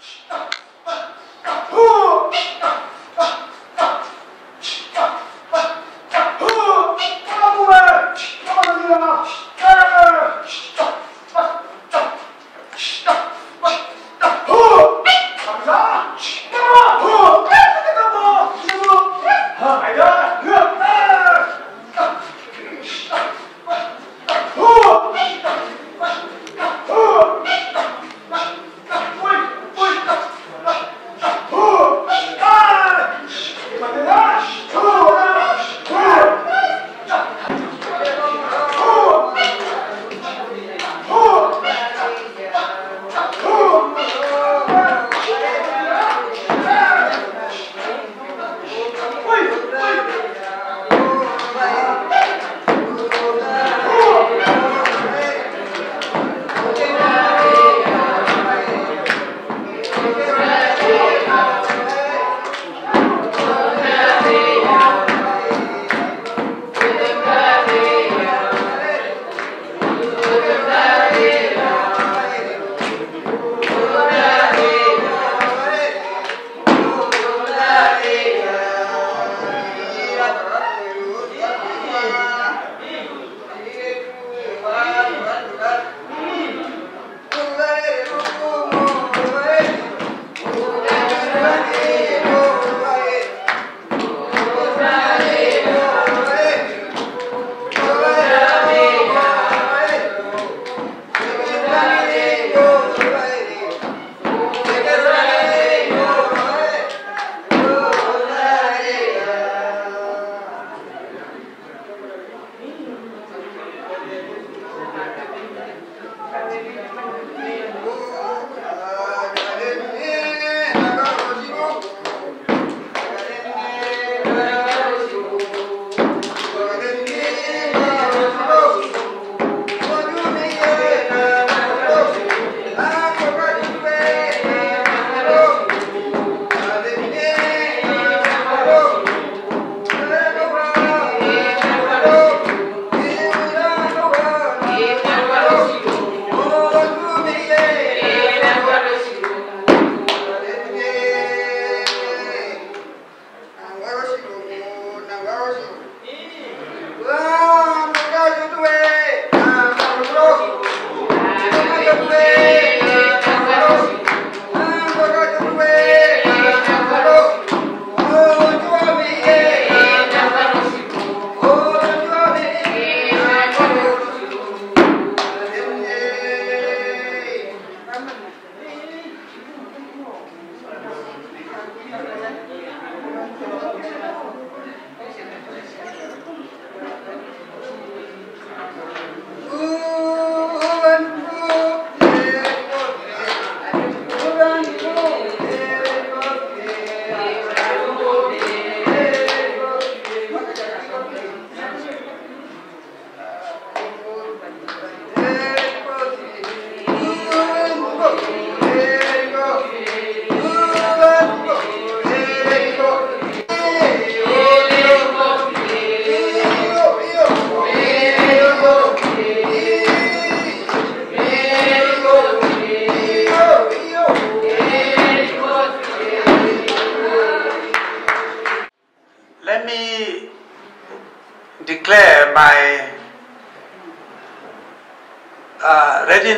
Let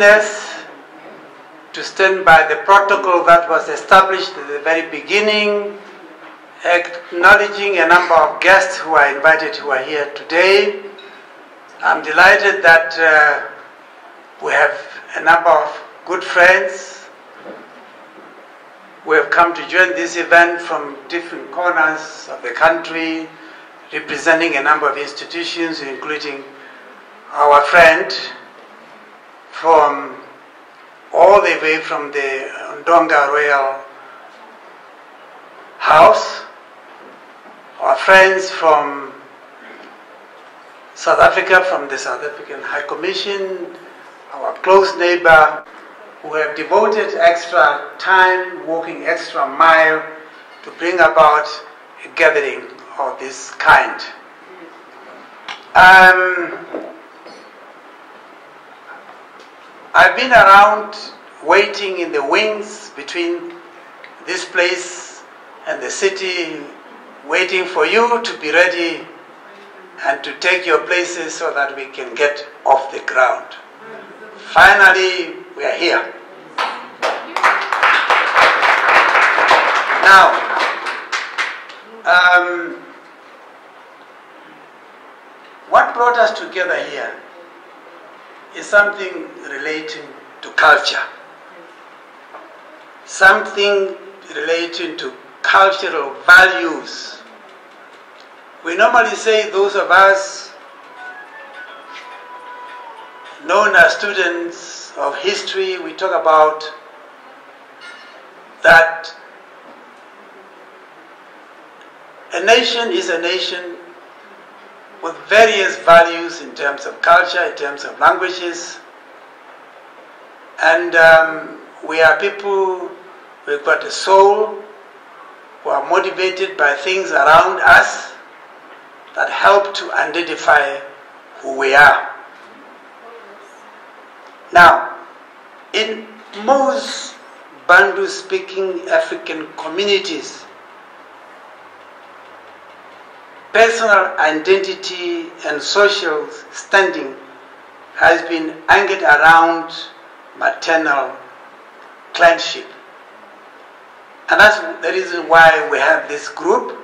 readiness to stand by the protocol that was established at the very beginning, acknowledging a number of guests who are invited who are here today. I'm delighted that uh, we have a number of good friends who have come to join this event from different corners of the country, representing a number of institutions, including our friend from all the way from the Ndonga Royal House, our friends from South Africa, from the South African High Commission, our close neighbor, who have devoted extra time, walking extra mile to bring about a gathering of this kind. Um, I've been around waiting in the wings between this place and the city, waiting for you to be ready and to take your places so that we can get off the ground. Finally, we are here. Now, um, what brought us together here is something relating to culture, something relating to cultural values. We normally say those of us known as students of history, we talk about that a nation is a nation with various values in terms of culture, in terms of languages. And um, we are people, we've got a soul, who are motivated by things around us that help to identify who we are. Now, in most Bantu speaking African communities, personal identity and social standing has been anchored around maternal clanship. And that's the reason why we have this group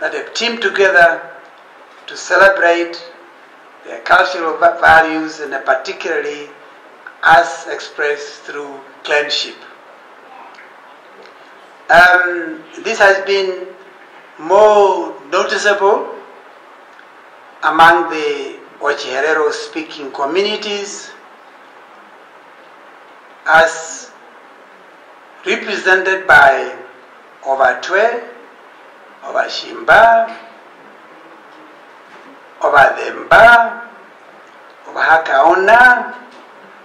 that have teamed together to celebrate their cultural values and particularly as expressed through clanship. Um, this has been more noticeable among the Otjiherero speaking communities as represented by Ovatwe, Ovashimba, Ovademba, Ovahakaona,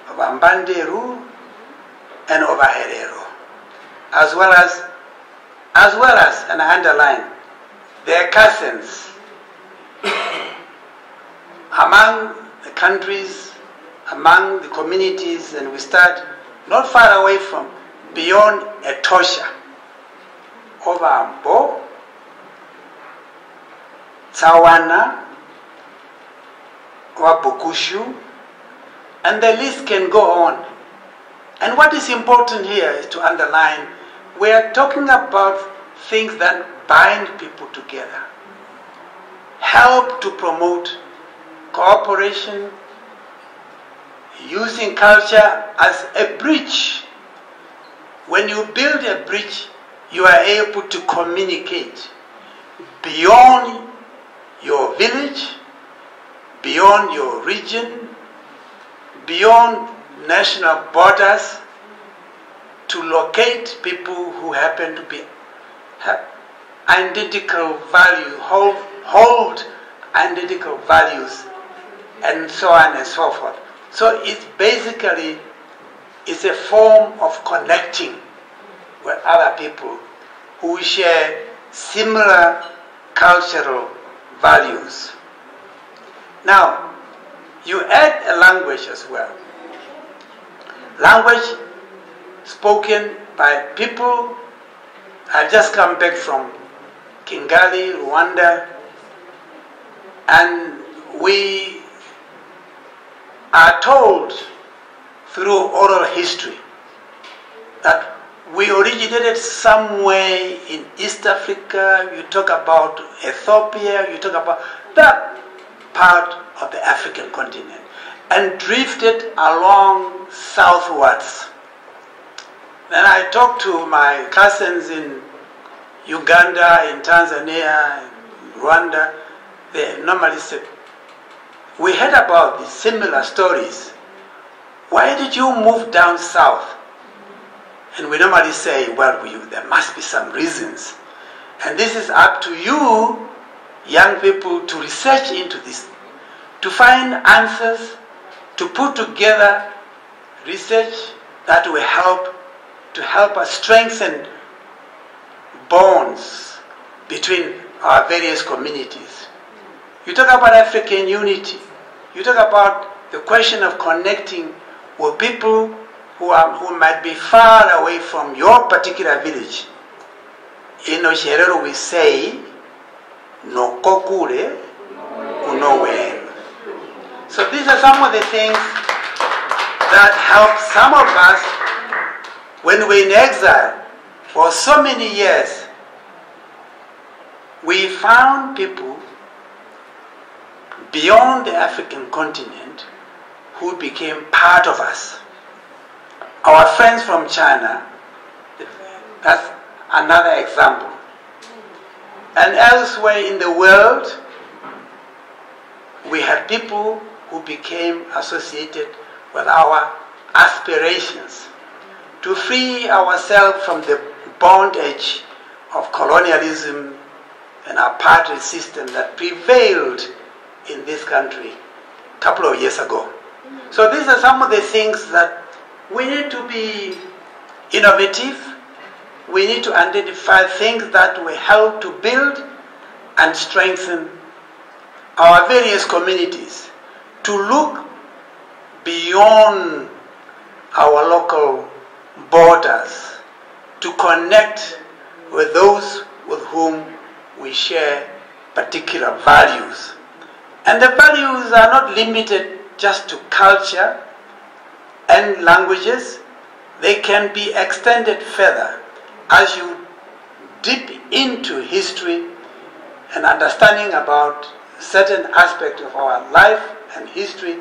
Ovambanderu, and Ovaherero, as well as, as well as, and I underline, their cousins among the countries, among the communities, and we start not far away from beyond Etosha, Ovambo, Tsawana, or Bukushu, and the list can go on. And what is important here is to underline we are talking about things that bind people together, help to promote cooperation, using culture as a bridge. When you build a bridge, you are able to communicate beyond your village, beyond your region, beyond national borders to locate people who happen to be identical value, hold, hold identical values, and so on and so forth. So it's basically it's a form of connecting with other people who share similar cultural values. Now, you add a language as well. Language spoken by people. I've just come back from Kigali, Rwanda, and we are told through oral history that we originated somewhere in East Africa. You talk about Ethiopia, you talk about that part of the African continent, and drifted along southwards. Then I talked to my cousins in Uganda, in Tanzania, in Rwanda. They normally said, we heard about these similar stories. Why did you move down south? And we normally say, well, we, there must be some reasons. And this is up to you, young people, to research into this, to find answers, to put together research that will help to help us strengthen bonds between our various communities. You talk about African unity. You talk about the question of connecting with people who, are, who might be far away from your particular village. In Otjiherero we say, no kokure, nowhere. So these are some of the things that help some of us when we're in exile for so many years. We found people beyond the African continent who became part of us. Our friends from China, that's another example. And elsewhere in the world, we had people who became associated with our aspirations to free ourselves from the bondage of colonialism and apartheid system that prevailed in this country a couple of years ago. Mm-hmm. So these are some of the things that we need to be innovative. We need to identify things that will help to build and strengthen our various communities to look beyond our local borders to connect with those with whom we share particular values. And the values are not limited just to culture and languages, they can be extended further as you dip into history and understanding about certain aspects of our life and history,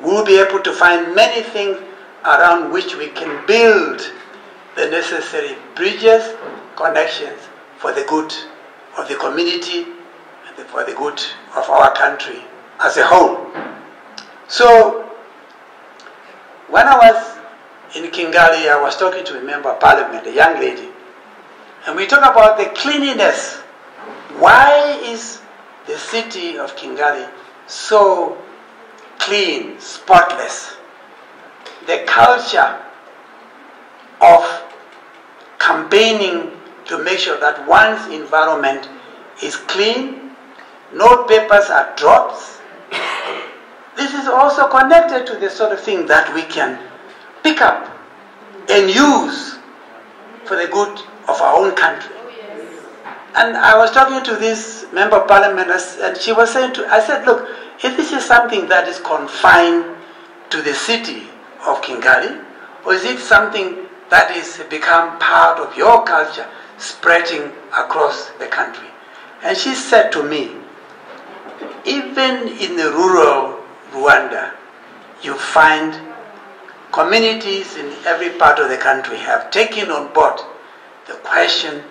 we'll be able to find many things around which we can build the necessary bridges, connections for the good of the community and for the good of our country as a whole. So, when I was in Kigali, I was talking to a member of parliament, a young lady, and we talk about the cleanliness. Why is the city of Kigali so clean, spotless? The culture of campaigning to make sure that one's environment is clean, no papers are dropped. This is also connected to the sort of thing that we can pick up and use for the good of our own country. Oh, and I was talking to this member of parliament, and she was saying to, I said, look, if this is something that is confined to the city of Kigali, or is it something that is become part of your culture, spreading across the country? And she said to me, even in the rural Rwanda, you find communities in every part of the country have taken on board the question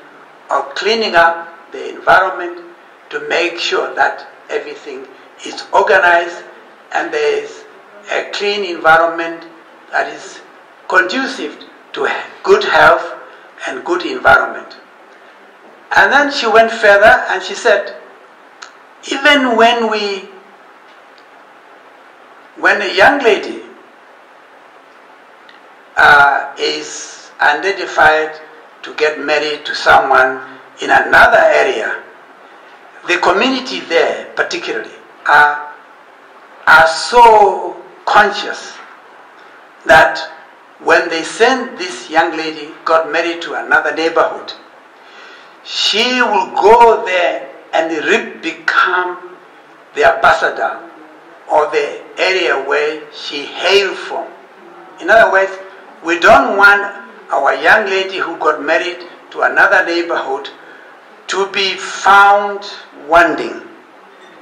of cleaning up the environment to make sure that everything is organized and there is a clean environment that is conducive to good health and good environment. And then she went further and she said, even when we, when a young lady uh, is identified to get married to someone in another area, the community there particularly are, are so conscious that when they send this young lady got married to another neighborhood, she will go there and become the ambassador or the area where she hails from. In other words, we don't want our young lady who got married to another neighborhood to be found wanting.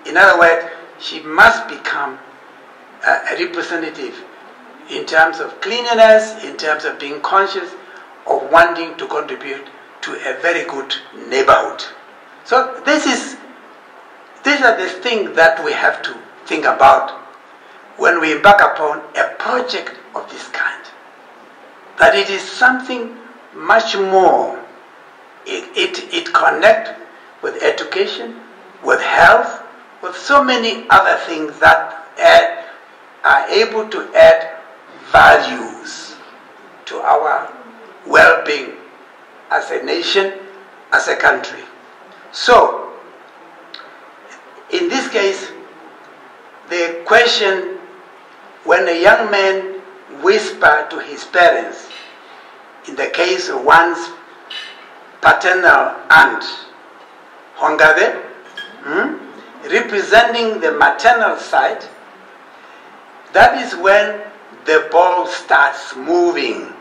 In other words, she must become a representative in terms of cleanliness, in terms of being conscious of wanting to contribute to a very good neighborhood. So this is these are the things that we have to think about when we embark upon a project of this kind. That it is something much more. It, it, it connects with education, with health, with so many other things that add, are able to add values to our well-being as a nation, as a country. So, in this case, the question when a young man whisper to his parents, in the case of one's paternal aunt, Hongave, hmm, representing the maternal side, that is when the ball starts moving.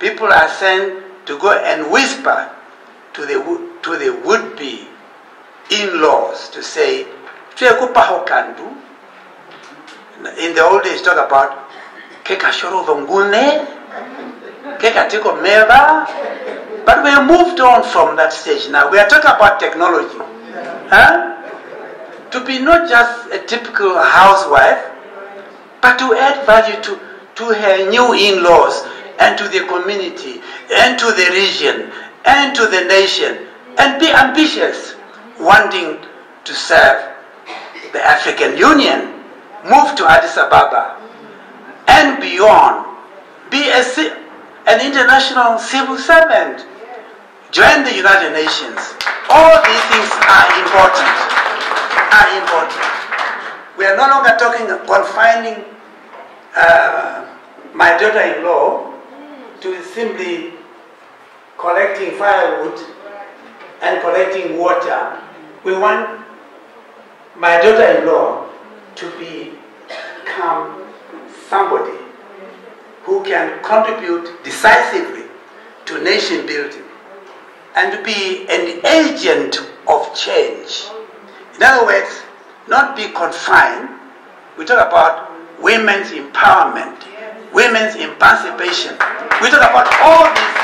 People are sent to go and whisper to the, to the would-be in-laws to say. In the old days, talk about keka shoro vongune, keka tiko meva. But we moved on from that stage now. We are talking about technology. Huh? To be not just a typical housewife, but to add value to, to her new in-laws and to the community and to the region and to the nation and be ambitious, wanting to serve the African Union, move to Addis Ababa and beyond, be a, an international civil servant, join the United Nations. All these things are important. Are important. We are no longer talking confining uh, my daughter-in-law to simply collecting firewood and collecting water. We want my daughter-in-law to become somebody who can contribute decisively to nation building and to be an agent of change. In other words, not be confined. We talk about women's empowerment, women's emancipation. We talk about all these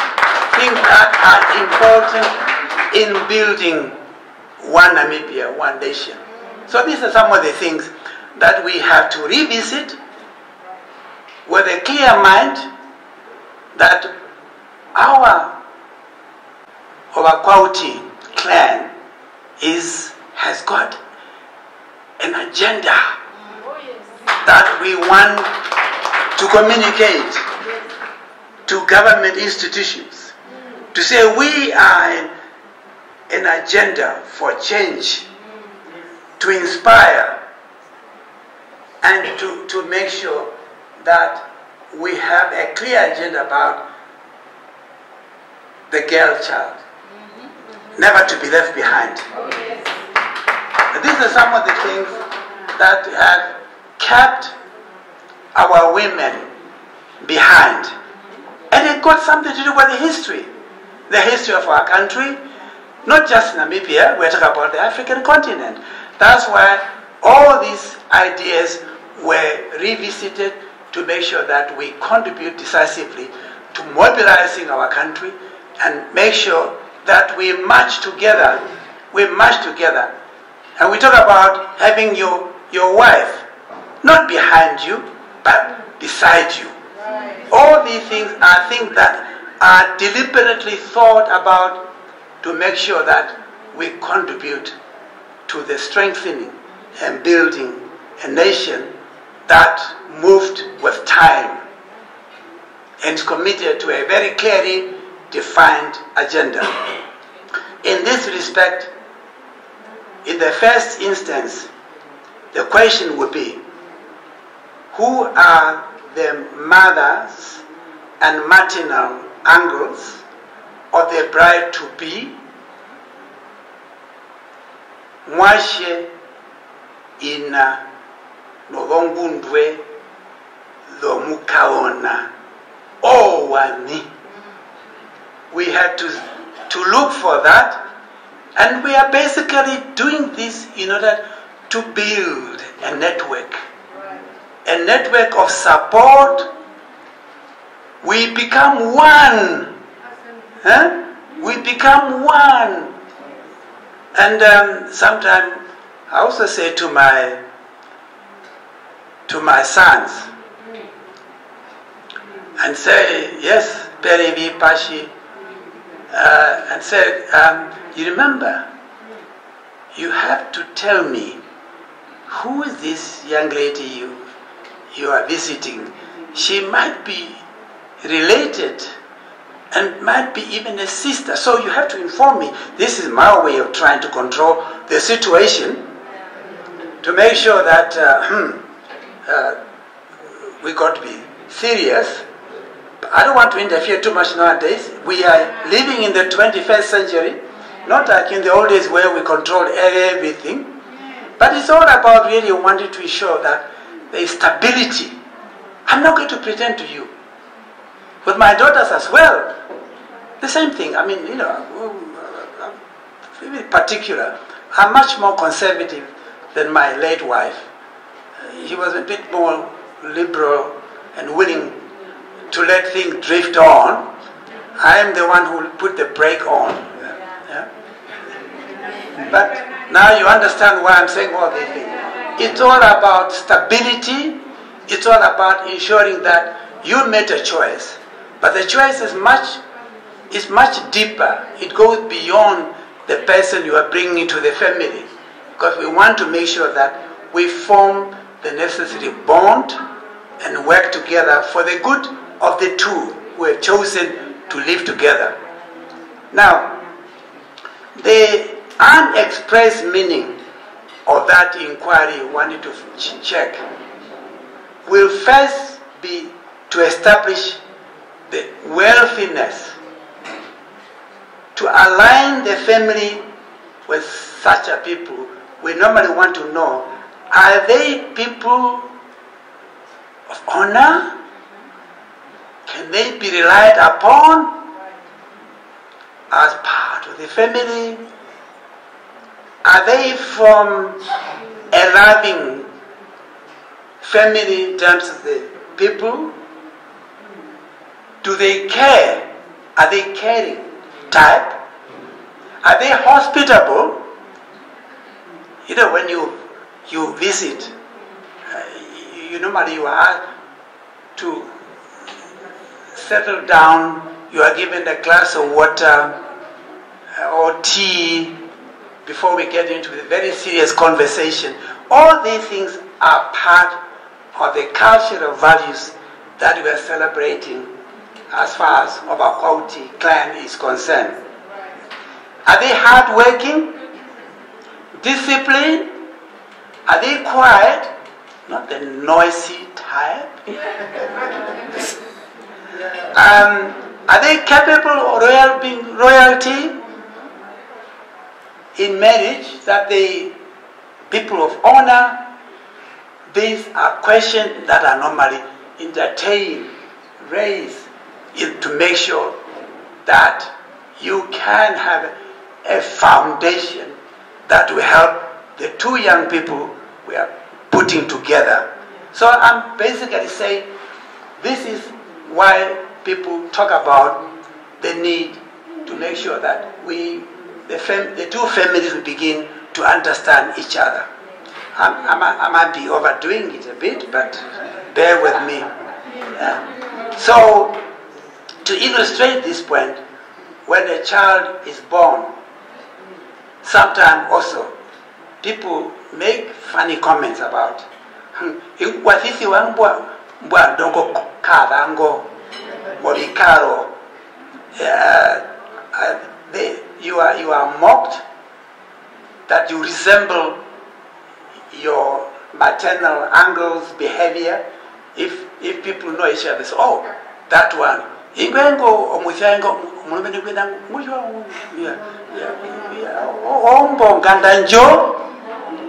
things that are important in building one Namibia, one nation. So these are some of the things that we have to revisit with a clear mind that our Ovakwauti clan is has got an agenda that we want to communicate to government institutions to say we are an, agenda for change to inspire and to, to make sure that we have a clear agenda about the girl child, never to be left behind. Oh, These are some of the things that have kept our women behind. And it got something to do with the history, the history of our country, not just Namibia, we're talking about the African continent. That's why all these ideas were revisited to make sure that we contribute decisively to mobilizing our country and make sure that we march together. We march together. And we talk about having your, your wife not behind you, but beside you. All these things are things that are deliberately thought about to make sure that we contribute to the strengthening and building a nation that moved with time and committed to a very clearly defined agenda. In this respect, in the first instance, the question would be who are the mothers and maternal uncles of the bride to be? Mwashe ina novongundwe dhomukaona owani. We had to, to look for that and we are basically doing this in order to build a network a network of support we become one. Huh? we become one. And um, sometimes I also say to my to my sons and say, yes, Perivi Pashi, uh, and say, um, you remember, you have to tell me who is this young lady you you are visiting. She might be related and might be even a sister. So you have to inform me. This is my way of trying to control the situation to make sure that uh, uh, we got to be serious. I don't want to interfere too much nowadays. We are living in the 21st century, not like in the old days where we controlled everything. But it's all about really wanting to ensure that there is stability. I'm not going to pretend to you. With my daughters as well, the same thing. I mean, you know, I'm very particular, I'm much more conservative than my late wife. He was a bit more liberal and willing to let things drift on. I am the one who put the brake on. Yeah? But now you understand why I'm saying all these things. It's all about stability. It's all about ensuring that you made a choice. But the choice is much, is much deeper. It goes beyond the person you are bringing into the family. Because we want to make sure that we form the necessary bond and work together for the good of the two who have chosen to live together. Now, the unexpressed meaning of that inquiry wanted to check will first be to establish the wealthiness, to align the family with such a people. We normally want to know are they people of honor? Can they be relied upon as part of the family? Are they from a loving family in terms of the people? Do they care? Are they caring type? Are they hospitable? You know, when you you visit, uh, you, you normally you are to settle down. You are given a glass of water uh, or tea before we get into the very serious conversation. All these things are part of the cultural values that we are celebrating as far as our Ovakwauti clan is concerned. Are they hardworking? Disciplined? Are they quiet? Not the noisy type. um, are they capable of royal being royalty in marriage? That the people of honor? These are questions that are normally entertained, raised to make sure that you can have a foundation that will help the two young people we are putting together. So I'm basically saying this is why people talk about the need to make sure that we, the, fam- the two families, will begin to understand each other. I'm, I'm, I might be overdoing it a bit, but bear with me. Yeah. So, to illustrate this point, when a child is born, sometimes also people make funny comments about wasisi wa mbwa mbwa uh, they, you are you are mocked that you resemble your maternal uncle's behavior. If if people know each other say, oh that one. Ingwengo omuthengo mulumene kwenda mucho ombonganda njo.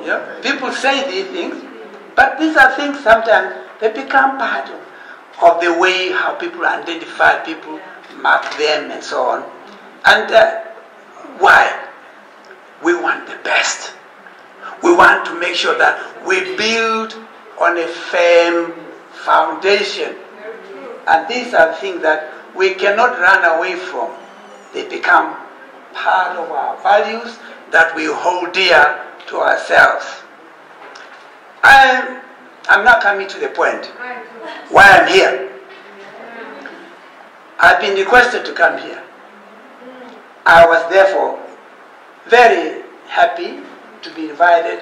Yeah? people say these things but these are things sometimes they become part of, of the way how people identify people mark them and so on. And uh, why we want the best we want to make sure that we build on a firm foundation and these are things that we cannot run away from. They become part of our values that we hold dear to ourselves. I, I'm not coming to the point why I'm here. I've been requested to come here. I was therefore very happy to be invited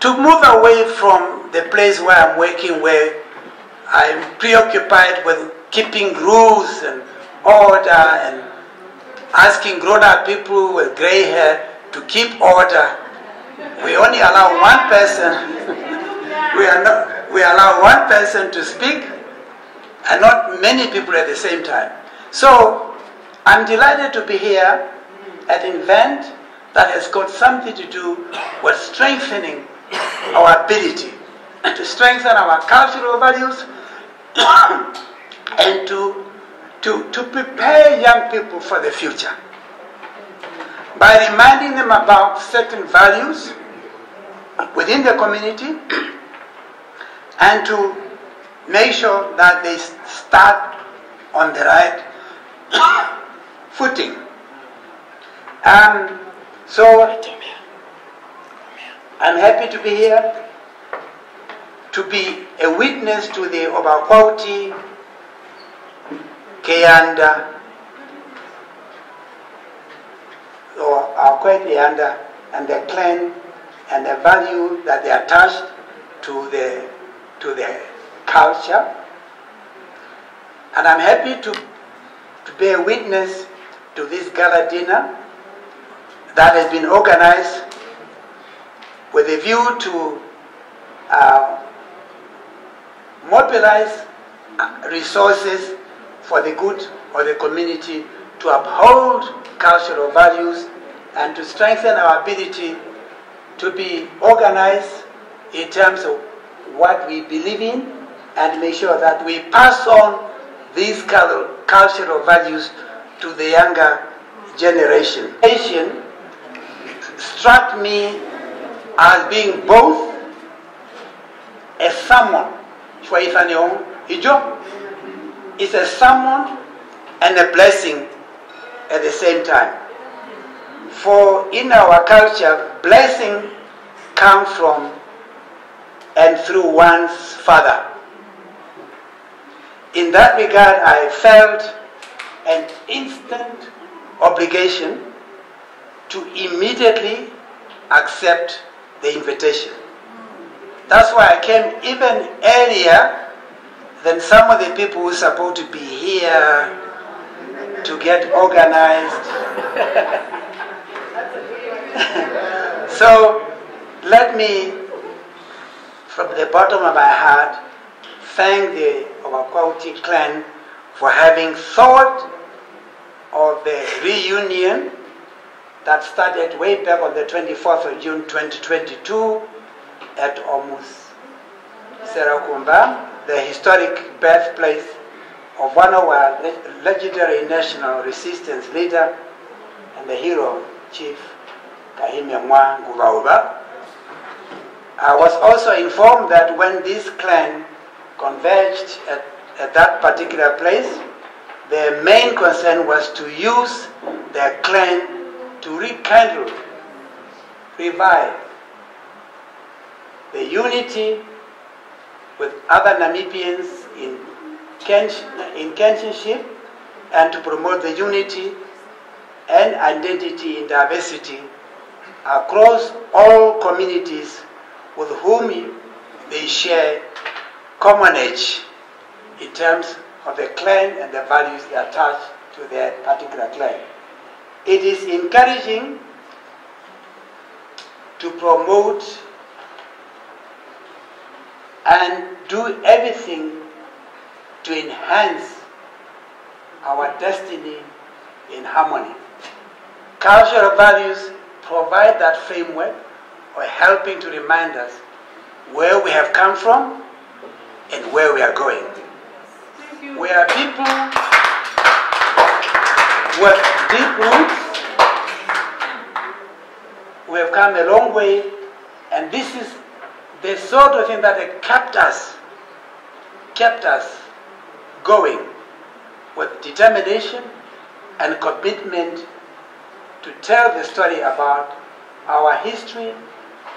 to move away from the place where I'm working where I'm preoccupied with keeping rules and order and asking grown-up people with gray hair to keep order. We only allow one person. we are not. We allow one person to speak, and not many people at the same time. So I'm delighted to be here at an event that has got something to do with strengthening our ability to strengthen our cultural values and to, to, to prepare young people for the future. By reminding them about certain values within the community and to make sure that they start on the right footing. Um, so I'm happy to be here to be a witness to the Ovakwauti, Keyanda, or Akwet Yanda, and the clan and the value that they attach to the to the culture. And I'm happy to, to bear witness to this gala dinner that has been organized with a view to uh, mobilize resources for the good of the community to uphold cultural values and to strengthen our ability to be organized in terms of what we believe in and make sure that we pass on these cultural values to the younger generation. Asian struck me as being both a sermon, it's a sermon and a blessing at the same time. For in our culture, blessing comes from and through one's father. In that regard, I felt an instant obligation to immediately accept the invitation. That's why I came even earlier than some of the people who are supposed to be here to get organized. so let me, from the bottom of my heart, thank the Ovakwauti clan for having thought of the reunion that started way back on the 24th of June 2022 at Omus Serakumba, the historic birthplace of one of our legendary national resistance leader and the hero, Chief Kahimemua Nguvauva. I was also informed that when this clan converged at, at that particular place, their main concern was to use their clan to rekindle, revive the unity with other Namibians in, in kinship and to promote the unity and identity in diversity across all communities with whom they share common age in terms of the clan and the values they attach to their particular clan. It is encouraging to promote and do everything to enhance our destiny in harmony. Cultural values provide that framework of helping to remind us where we have come from and where we are going. We are people with deep roots. We have come a long way, and this is the sort of thing that kept us, kept us going with determination and commitment to tell the story about our history,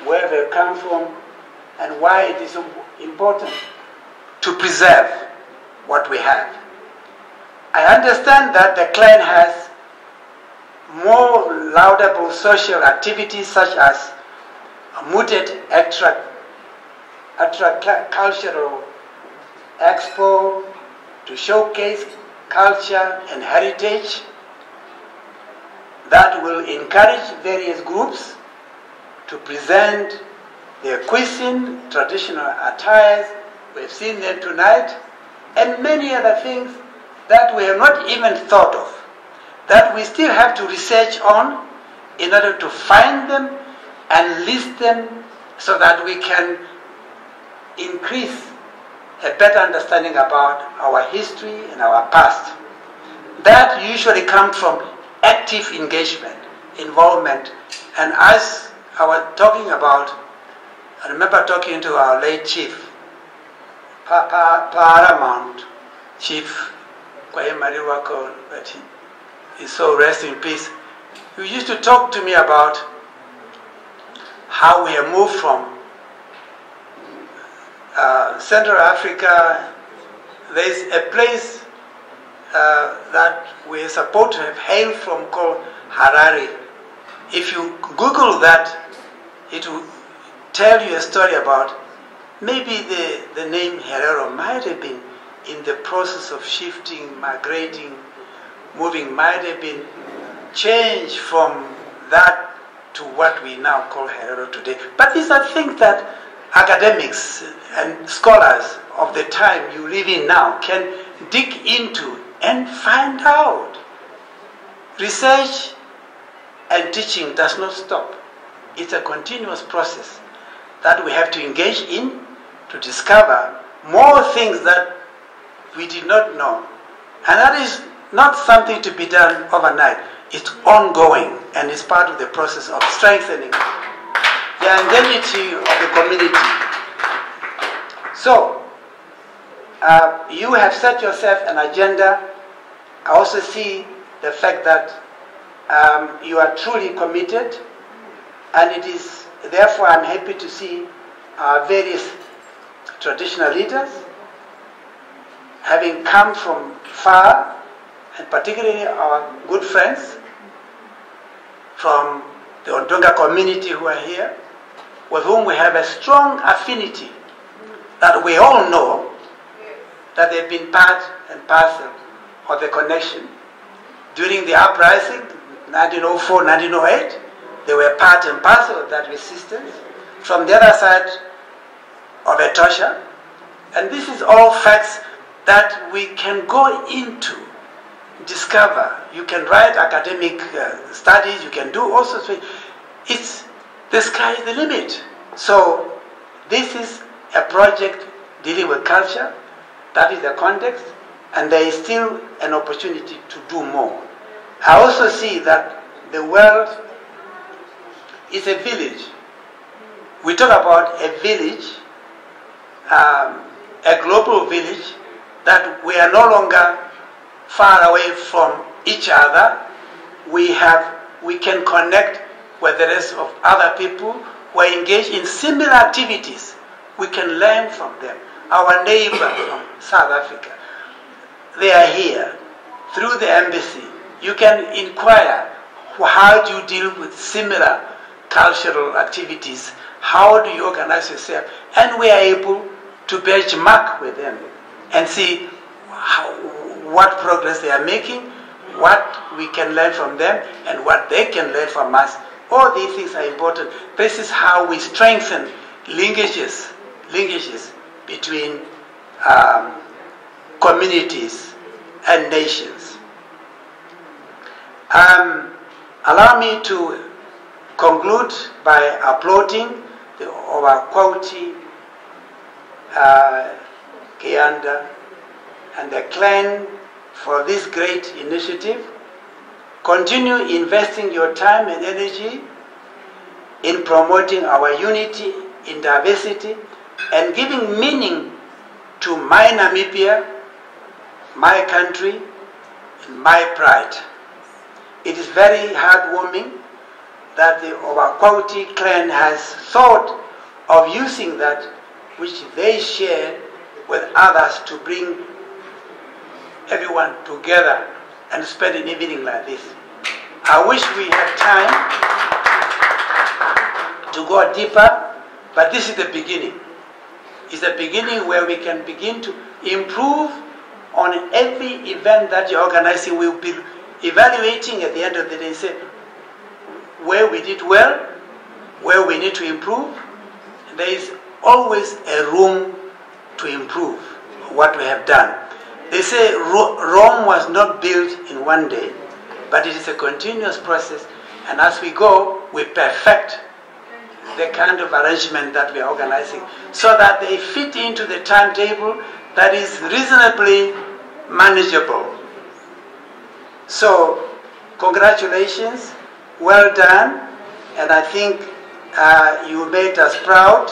where we come from, and why it is important to preserve what we have. I understand that the clan has more laudable social activities such as a mooted extra, extra cultural expo to showcase culture and heritage that will encourage various groups to present their cuisine, traditional attires, We've seen them tonight. And many other things that we have not even thought of, that we still have to research on in order to find them and list them so that we can increase a better understanding about our history and our past. That usually comes from active engagement, involvement, and as I was talking about, I remember talking to our late chief, Paramount Chief Kuaima Riruako, but he is so rest in peace. He used to talk to me about how we have moved from uh, Central Africa. There's a place uh, that we're supposed to have hailed from called Harare. If you Google that, it will tell you a story about maybe the, the name Herero might have been in the process of shifting, migrating, moving, might have been changed from that to what we now call Herero today. But these are things that academics and scholars of the time you live in now can dig into and find out. Research and teaching does not stop. It's a continuous process that we have to engage in to discover more things that we did not know. And that is not something to be done overnight. It's ongoing and it's part of the process of strengthening the identity of the community. So, uh, you have set yourself an agenda. I also see the fact that um, you are truly committed, and it is therefore I'm happy to see our various traditional leaders having come from far, and particularly our good friends from the Ondonga community who are here, with whom we have a strong affinity that we all know that they've been part and parcel of the connection. During the uprising, 1904, 1908, they were part and parcel of that resistance. From the other side of Etosha, and this is all facts that we can go into, discover. You can write academic uh, studies, you can do all sorts of things. It's the sky is the limit. So this is a project dealing with culture. That is the context, and there is still an opportunity to do more. I also see that the world is a village. We talk about a village, um, a global village, that we are no longer far away from each other. We have, we can connect with the rest of other people who are engaged in similar activities. We can learn from them. Our neighbor from South Africa, they are here through the embassy. You can inquire how do you deal with similar cultural activities? How do you organize yourself? And we are able to benchmark with them and see how, what progress they are making, what we can learn from them, and what they can learn from us. All these things are important. This is how we strengthen linkages, linkages between um, communities and nations. Um, allow me to conclude by applauding the Ovakwauti uh, and the clan for this great initiative. Continue investing your time and energy in promoting our unity in diversity and giving meaning to my Namibia, my country, and my pride. It is very heartwarming that the Ovakwauti clan has thought of using that which they share with others to bring everyone together and spend an evening like this. I wish we had time to go deeper, but this is the beginning. It's the beginning where we can begin to improve on every event that you're organizing. We'll be evaluating at the end of the day, say where we did well, where we need to improve. There is always a room to improve what we have done. They say Rome was not built in one day, but it is a continuous process. And as we go, we perfect the kind of arrangement that we are organizing so that they fit into the timetable that is reasonably manageable. So, congratulations, well done, and I think uh, you made us proud.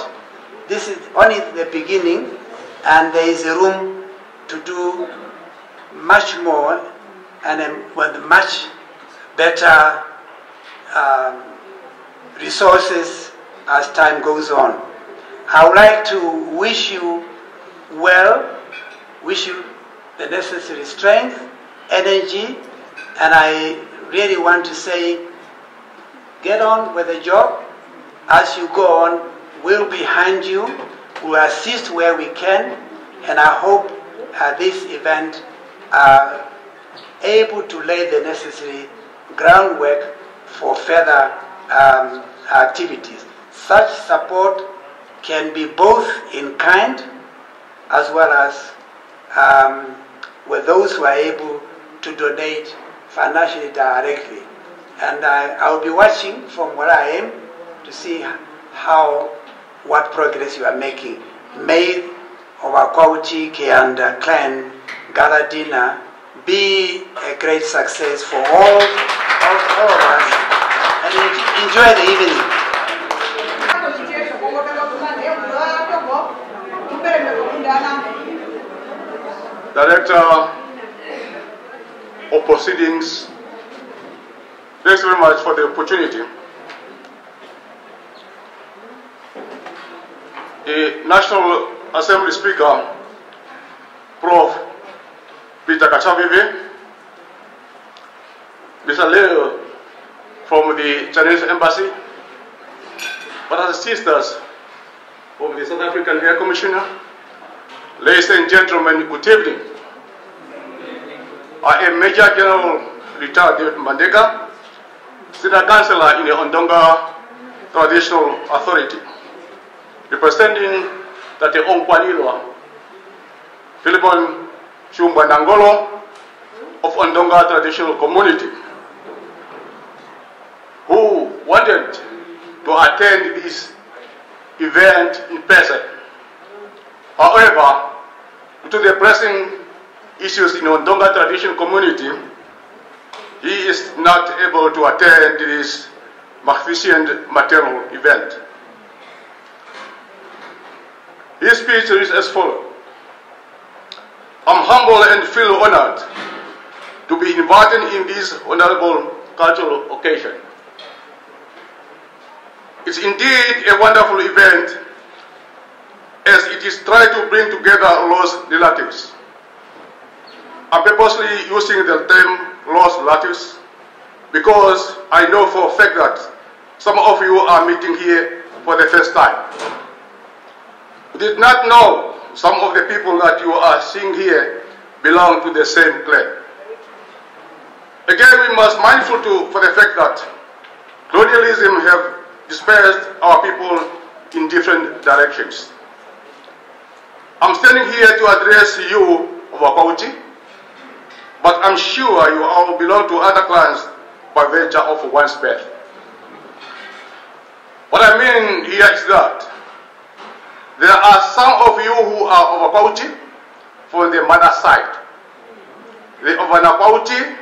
This is only the beginning, and there is a room to do much more and with much better um, resources as time goes on. I would like to wish you well, wish you the necessary strength, energy, and I really want to say get on with the job. As you go on, we'll be behind you, we'll assist where we can, and I hope uh, this event are able to lay the necessary groundwork for further um, activities. Such support can be both in kind as well as um, with those who are able to donate financially directly. And I, I will be watching from where I am to see how, what progress you are making. May our Kwauchiki and uh, clan gala dinner be a great success for all, all, all of us. And enjoy the evening. Director of Proceedings, thanks very much for the opportunity. The National Assembly Speaker, Prof. Peter Katjavivi, Mr. Leo from the Chinese Embassy, brothers and sisters from the South African High Commissioner, Ladies and gentlemen, good evening. I am Major General retired David Mandeka, Senior Councillor in the Ondonga Traditional Authority, representing the Omukwaniilwa, ah, Fillemon Shuumbwa Nangolo of Ondonga Traditional Community, who wanted to attend this event in person. However, due to the pressing issues in Ondonga traditional community, he is not able to attend this magnificent maternal event. His speech is as follows. I'm humble and feel honored to be invited in this honorable cultural occasion. It's indeed a wonderful event as it is trying to bring together lost relatives. I'm purposely using the term lost relatives because I know for a fact that some of you are meeting here for the first time. Did not know some of the people that you are seeing here belong to the same clan. Again, we must mindful to, for the fact that colonialism have dispersed our people in different directions. I'm standing here to address you, of Wakauti, but I'm sure you all belong to other clans by virtue of one's birth. What I mean here is that there are some of you who are Wakauti from the mother side. The Ovanapauti,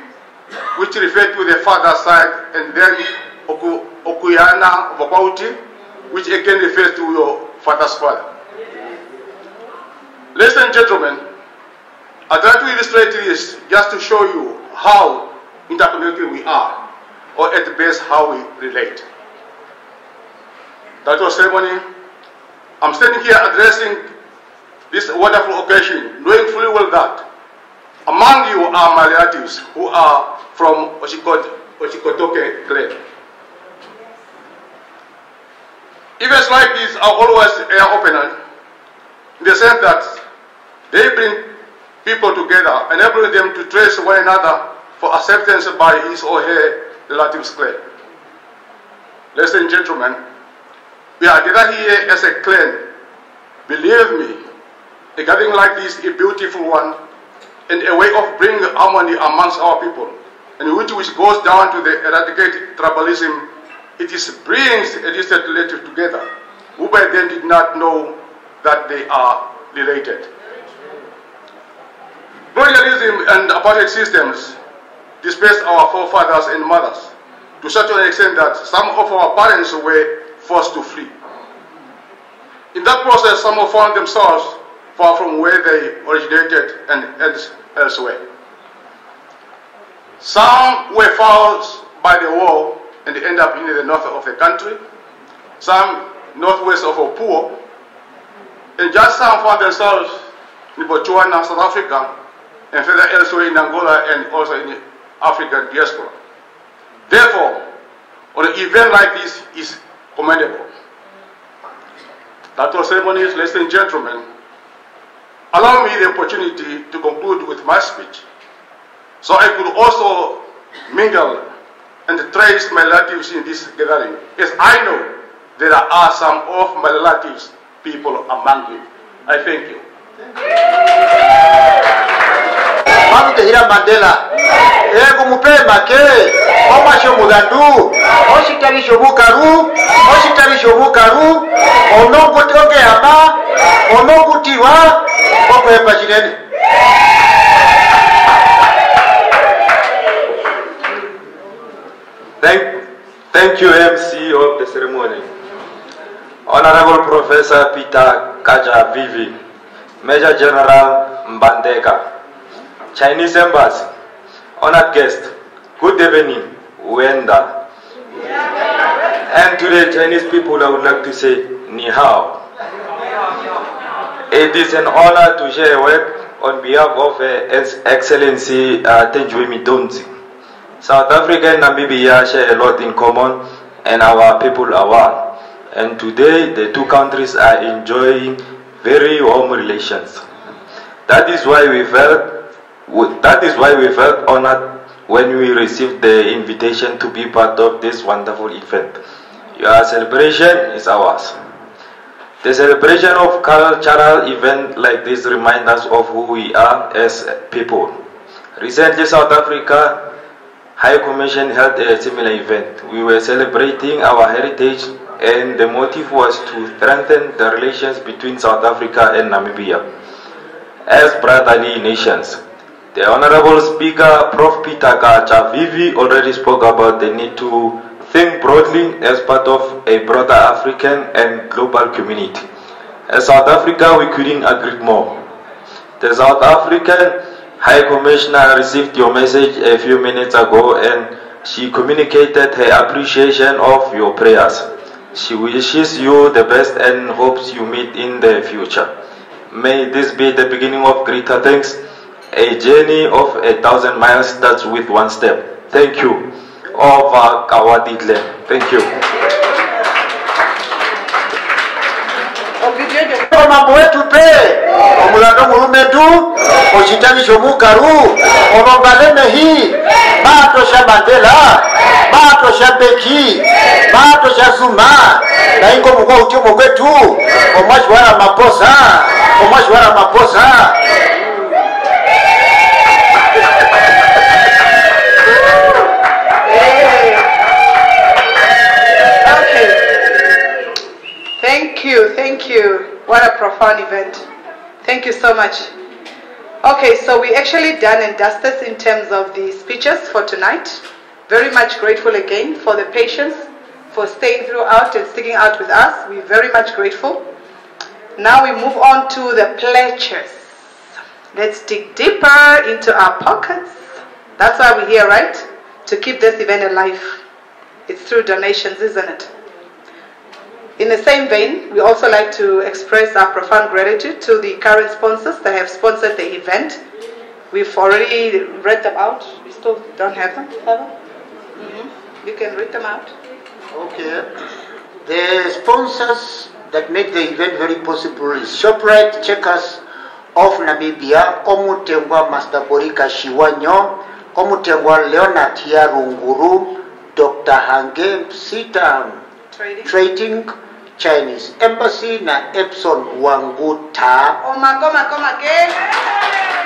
which refer to the father side, and then Oku, Okuyana Wakauti, which again refers to your father's father. Ladies and gentlemen, I try to illustrate this just to show you how interconnected we are, or at best how we relate. That was ceremony. I'm standing here addressing this wonderful occasion, knowing fully well that among you are my relatives who are from Oshikot, Oshikotoke clan. Events like these are always air opener in the sense that they bring people together, enabling them to trace one another for acceptance by his or her relatives clan. Ladies and gentlemen, we are gathered here as a clan. Believe me, a gathering like this is a beautiful one, and a way of bringing harmony amongst our people, and which, which goes down to the eradicate tribalism, it is brings a distant relative together, who by then did not know that they are related. Colonialism and apartheid systems displaced our forefathers and mothers to such an extent that some of our parents were forced to flee. In that process, some found themselves far from where they originated and elsewhere. Some were forced by the war and end up in the north of the country. Some northwest of Opuwo. And just some found themselves in Botswana, South Africa, and further elsewhere in Angola and also in African diaspora. Therefore, an event like this is commendable. That was ceremonies, ladies and gentlemen. Allow me the opportunity to conclude with my speech so I could also mingle and trace my relatives in this gathering, as I know there are some of my relatives people among you. I thank you. wamutehila mandela eh, egu mupemake omasho mugandu oshitalisho bukalu oshitalisho bukalu ono onokutilwa okwemba shinene Thank, thank you, MC of the ceremony. Honorable Professor Peter Kaja Vivi, Major General Mbandeka. Chinese Embassy, honored guest, good evening, Wenda. And to the Chinese people, I would like to say, Ni hao. It is an honor to share work on behalf of uh, His Excellency uh, Tenjue Mitonzi. South Africa and Namibia share a lot in common, and our people are one. And today, the two countries are enjoying very warm relations. That is why we felt that is why we felt honored when we received the invitation to be part of this wonderful event. Your celebration is ours. The celebration of cultural event like this reminds us of who we are as people. Recently, South Africa High Commission held a similar event. We were celebrating our heritage and the motive was to strengthen the relations between South Africa and Namibia as brotherly nations. The Honorable Speaker, Prof. Peter Katjavivi, already spoke about the need to think broadly as part of a broader African and global community. As South Africa, we couldn't agree more. The South African High Commissioner received your message a few minutes ago and she communicated her appreciation of your prayers. She wishes you the best and hopes you meet in the future. May this be the beginning of greater things. A journey of a thousand miles starts with one step. Thank you. Over Kawaditle. Thank you. mambo wetu pe. Omulando mulume tu. Oshitanisho mukaru olombaleme hii batosha bandela batosha beki. Batosha zuma. Naingo mukwa utiomo kwetu omwaciwala maposa. Omwaciwala maposa Thank you, thank you. What a profound event. Thank you so much. Okay, so we actually done and dusted in terms of the speeches for tonight. Very much grateful again for the patience, for staying throughout and sticking out with us. We're very much grateful. Now we move on to the pledges. Let's dig deeper into our pockets. That's why we're here, right? To keep this event alive. It's through donations, isn't it? In the same vein, we also like to express our profound gratitude to the current sponsors that have sponsored the event. We've already read them out. We still don't have them, have them? Mhm. You can read them out. Okay. The sponsors that make the event very possible is Shoprite Checkers of Namibia, Komutengwa Master Borika Shiwanyo, Komutengwa Leonard Yarunguru, Dr. Hange Sitam trading, trading Chinese Embassy na Epson Wanguta. Oh, my God, my God, my God.